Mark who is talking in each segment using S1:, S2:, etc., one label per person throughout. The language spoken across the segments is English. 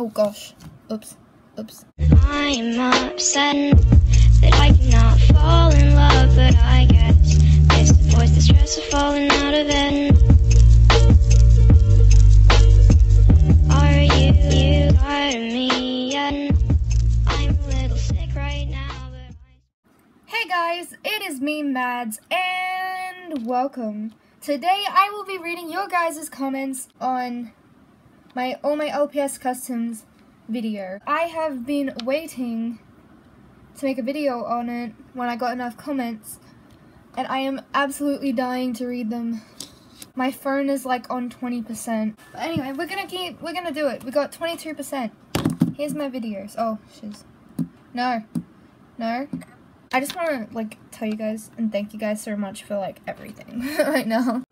S1: Oh gosh. Oops. Oops.
S2: I'm upset that I cannot fall in love, but I guess the voice the stress of falling out of bed. Are you, you tired of me yet? I'm a little sick right now, but.
S1: Hey guys, it is me, Mads, and welcome. Today I will be reading your guys' comments on my all my LPS customs video. I have been waiting to make a video on it when I got enough comments, and I am absolutely dying to read them. My phone is like on 20%. But anyway, we're gonna keep, we're gonna do it. We got 22%. Here's my videos. Oh, shiz. No. No. I just want to like tell you guys and thank you guys so much for like everything right now.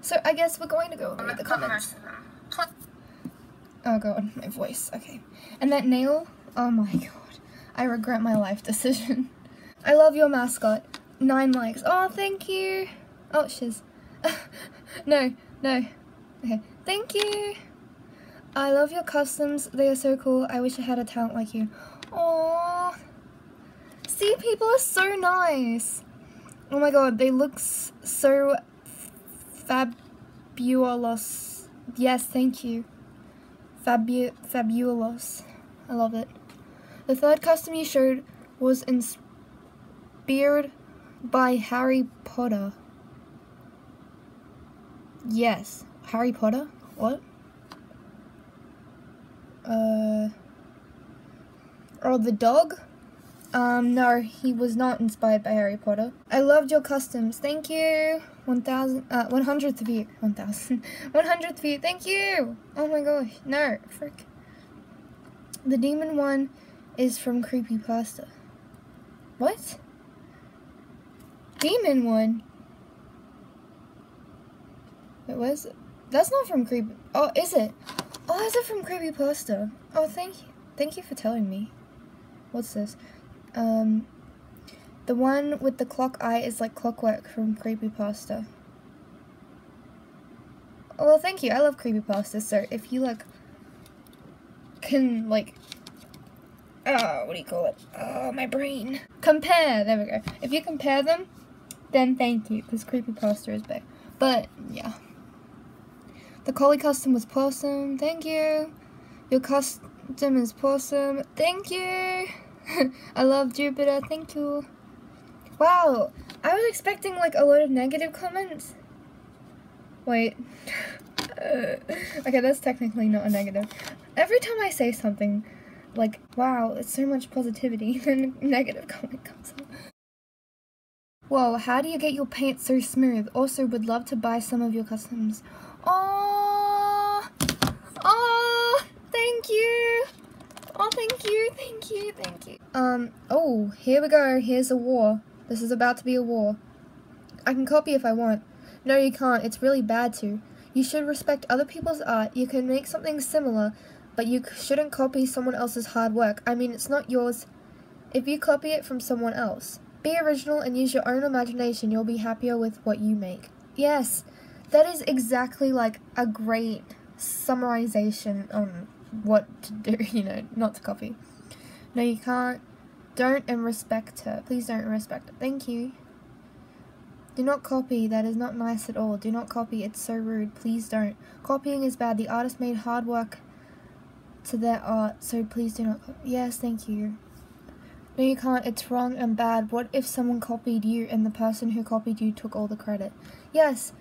S1: So I guess we're going to go over the comments. Oh god, my voice. Okay. And that nail, oh my god. I regret my life decision. I love your mascot. Nine likes. Oh, thank you. Oh, shiz. no, no. Okay. Thank you. I love your customs. They are so cool. I wish I had a talent like you. Aww. See, people are so nice. Oh my god, they look so fabulous. Yes, thank you. Fabu fabulous. I love it. The third custom you showed was inspired by Harry Potter. Yes. Harry Potter? What? Uh. Oh, the dog? Um, no, he was not inspired by Harry Potter. I loved your customs. Thank you. 1000, uh, 100th view. 1000. 100th view. Thank you. Oh my gosh. No, frick. The demon one is from Creepypasta. What? Demon one? It? That's not from Creepy. Oh, is it? Oh, is it from Creepypasta? Oh, thank you. Thank you for telling me. What's this? Um, the one with the clock eye is like clockwork from Creepypasta. Oh, well, thank you. I love Creepypasta, so if you, like, can, like, oh, what do you call it? Oh, my brain. Compare, there we go. If you compare them, then thank you, because Creepypasta is big. But, yeah. The Collie custom was awesome. Thank you. Your custom is awesome. Thank you. I love Jupiter. Thank you. Wow. I was expecting like a lot of negative comments. Wait. okay, that's technically not a negative. Every time I say something like, wow, it's so much positivity, then a negative comment comes up. Whoa, how do you get your paint so smooth? Also, would love to buy some of your customs. Oh, oh, thank you. Oh, thank you, thank you, thank you. Um, oh, here we go. Here's a war. This is about to be a war. I can copy if I want. No, you can't. It's really bad to. You should respect other people's art. You can make something similar, but you shouldn't copy someone else's hard work. I mean, it's not yours if you copy it from someone else. Be original and use your own imagination. You'll be happier with what you make. Yes, that is exactly like a great summarization on what to do, you know, not to copy. No, you can't. Don't and respect her. Please don't respect her. Thank you. Do not copy. That is not nice at all. Do not copy. It's so rude. Please don't. Copying is bad. The artist made hard work to their art, so please do not copy. Yes, thank you. No, you can't. It's wrong and bad. What if someone copied you and the person who copied you took all the credit? Yes.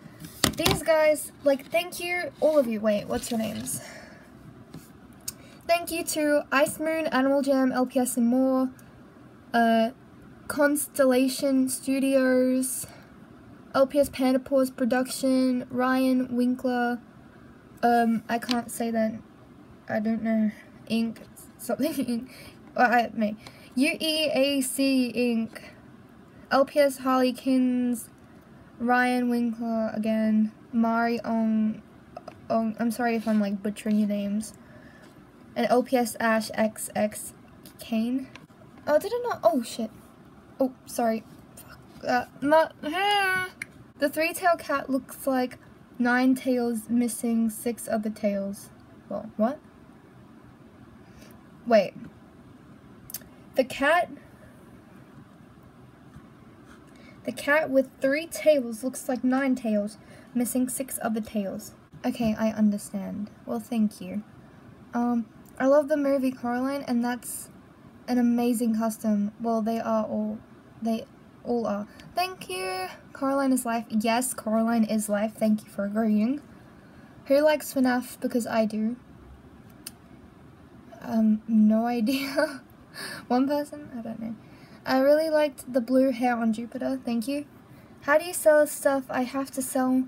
S1: These guys, like, thank you, all of you. Wait, what's your names? Thank you to Ice Moon, Animal Jam, LPS, and more. Uh, Constellation Studios, LPS Panda Paws Production, Ryan Winkler. Um, I can't say that. I don't know. Inc. Something. Well, I, me. UEAC Inc. LPS Harleykins. Ryan Winkler again. Mari Ong. Ong. I'm sorry if I'm like butchering your names and OPS Ash XX Kane. Oh, did it not? Oh, shit. Oh, sorry. Fuck. Uh, the three-tailed cat looks like nine tails missing six other tails. Well, what? Wait. The cat. The cat with three tails looks like nine tails, missing six other tails. Okay, I understand. Well, thank you. Um, I love the movie Coraline, and that's an amazing custom. Well, they are all, they all are. Thank you. Coraline is life. Yes, Coraline is life. Thank you for agreeing. Who likes FNAF? Because I do. Um, no idea. One person? I don't know. I really liked the blue hair on Jupiter. Thank you. How do you sell stuff? I have to sell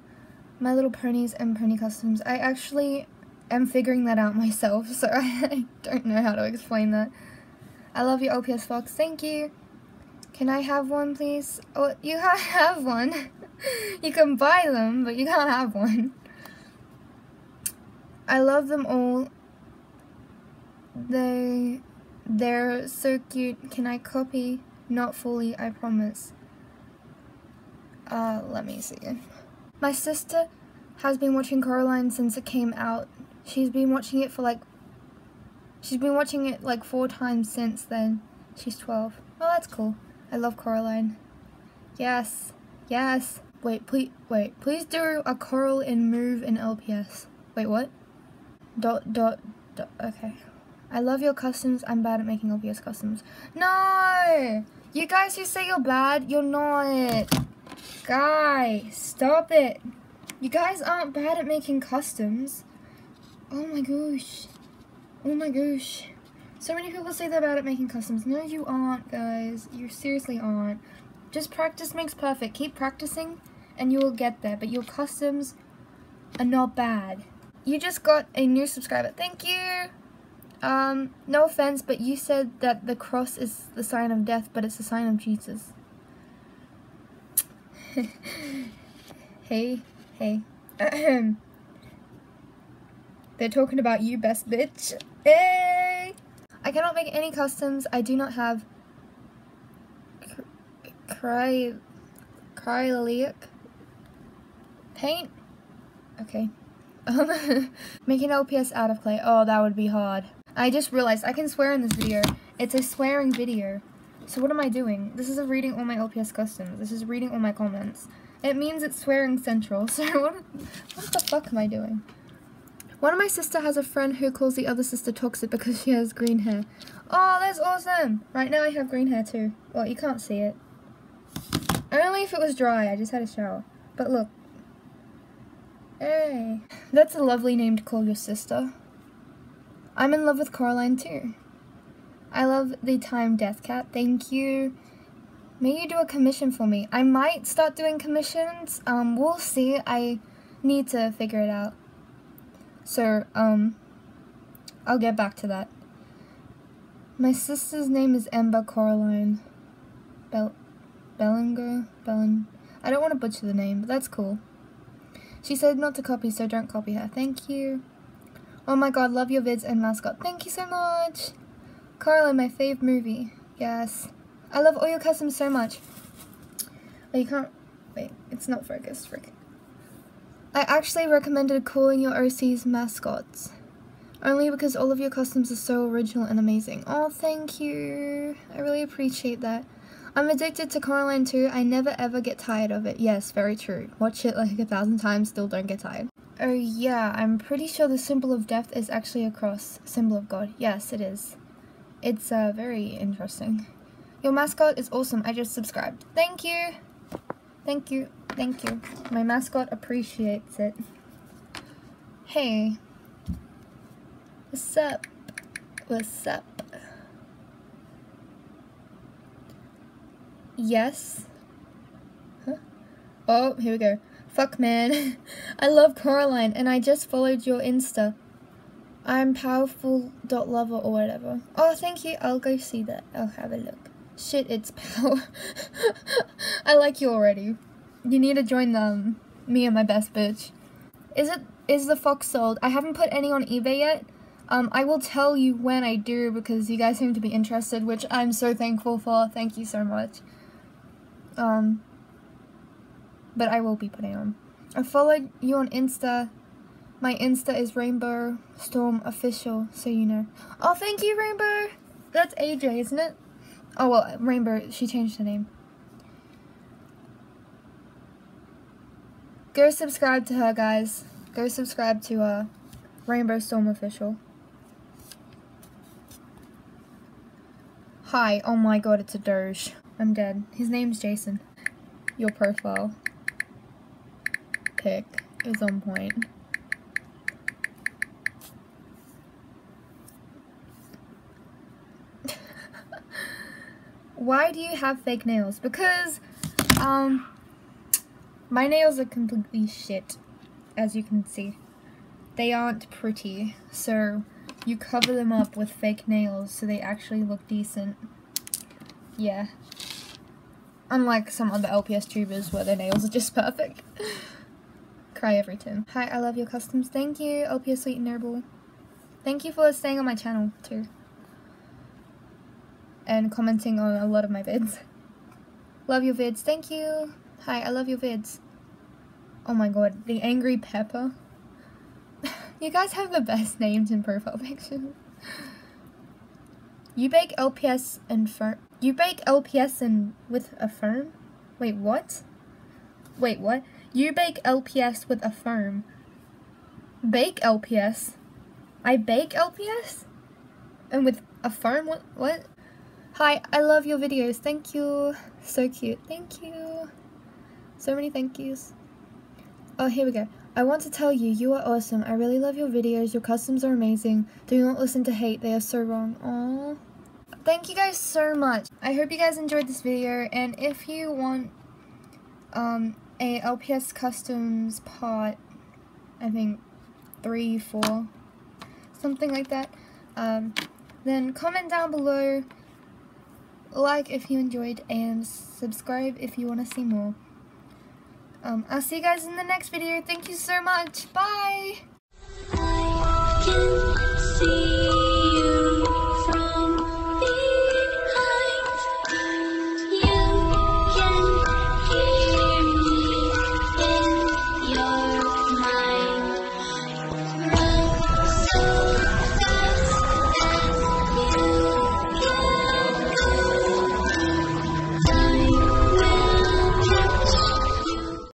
S1: my Little Ponies and Pony Customs. I actually am figuring that out myself, so I don't know how to explain that. I love your OPS Fox. Thank you. Can I have one, please? Oh, you can't have one. you can buy them, but you can't have one. I love them all. They, they're so cute. Can I copy? Not fully, I promise. Uh, let me see. My sister has been watching Coraline since it came out. She's been watching it for like, she's been watching it like four times since then. She's 12. Oh, that's cool. I love Coraline. Yes. Yes. Wait, please, wait, please do a Coraline move in LPS. Wait, what? Dot, dot, dot, okay. I love your customs. I'm bad at making LPS customs. No! You guys who say you're bad, you're not. Guys, stop it. You guys aren't bad at making customs. Oh my gosh. Oh my gosh. So many people say they're bad at making customs. No, you aren't, guys. You seriously aren't. Just practice makes perfect. Keep practicing and you will get there. But your customs are not bad. You just got a new subscriber. Thank you. Um, no offense, but you said that the cross is the sign of death, but it's the sign of Jesus. hey, hey. They're talking about you, best bitch. Hey! I cannot make any customs. I do not have cry cryolic paint. Okay. Um, making LPS out of clay. Oh, that would be hard. I just realized I can swear in this video. It's a swearing video. So what am I doing? This is a reading all my LPS customs. This is reading all my comments. It means it's swearing central. So what, what the fuck am I doing? One of my sister has a friend who calls the other sister toxic because she has green hair. Oh, that's awesome! Right now I have green hair too. Well, you can't see it. Only if it was dry. I just had a shower. But look. Hey. That's a lovely name to call your sister. I'm in love with Coraline too. I love the time Death Cat. Thank you. May you do a commission for me. I might start doing commissions. Um, we'll see. I need to figure it out. So, um, I'll get back to that. My sister's name is Ember Coraline. Bell Bellinger? Bellin I don't want to butcher the name, but that's cool. She said not to copy, so don't copy her. Thank you. Oh my god, love your vids and mascot. Thank you so much. Carla, my fave movie. Yes. I love all your customs so much. Oh, you can't... Wait, it's not focused. I actually recommended calling your OCs mascots. Only because all of your customs are so original and amazing. Oh, thank you. I really appreciate that. I'm addicted to Coraline too. I never ever get tired of it. Yes, very true. Watch it like a thousand times, still don't get tired. Oh yeah, I'm pretty sure the symbol of death is actually a cross. Symbol of God. Yes, it is. It's uh, very interesting. Your mascot is awesome. I just subscribed. Thank you. Thank you. Thank you. My mascot appreciates it. Hey. What's up? What's up? Yes. Huh? Oh, here we go. Fuck, man. I love Coraline, and I just followed your Insta. I'm powerful.lover or whatever. Oh, thank you. I'll go see that. I'll have a look. Shit, it's power. I like you already. You need to join them. Me and my best bitch. Is it is the fox sold? I haven't put any on eBay yet. Um, I will tell you when I do because you guys seem to be interested, which I'm so thankful for. Thank you so much. Um, but I will be putting on. I followed you on Insta. My Insta is Rainbow Storm Official, so you know. Oh, thank you, Rainbow. That's AJ, isn't it? Oh well, Rainbow. She changed her name. Go subscribe to her, guys. Go subscribe to uh, Rainbow Storm Official. Hi. Oh my god, it's a Doge. I'm dead. His name's Jason. Your profile pic is on point. Why do you have fake nails? Because, um, my nails are completely shit, as you can see. They aren't pretty, so you cover them up with fake nails so they actually look decent. Yeah. Unlike some other LPS tubers where their nails are just perfect. Cry every time. Hi, I love your customs. Thank you, LPS Sweet and Noble. Thank you for staying on my channel, too. And commenting on a lot of my vids. Love your vids. Thank you. Hi, I love your vids. Oh my god, the Angry Pepper. you guys have the best names in profile pictures. You bake LPS and firm. You bake LPS and with a firm? Wait, what? Wait, what? You bake LPS with a firm. Bake LPS? I bake LPS? And with a firm? What? What? Hi, I love your videos. Thank you. So cute. Thank you. So many thank yous. Oh, here we go. I want to tell you, you are awesome. I really love your videos. Your customs are amazing. Do not listen to hate. They are so wrong. Aww. Thank you guys so much. I hope you guys enjoyed this video. And if you want um, a LPS Customs part, I think three, four, something like that, um, then comment down below, like if you enjoyed, and subscribe if you want to see more. Um, I'll see you guys in the next video. Thank you so much. Bye!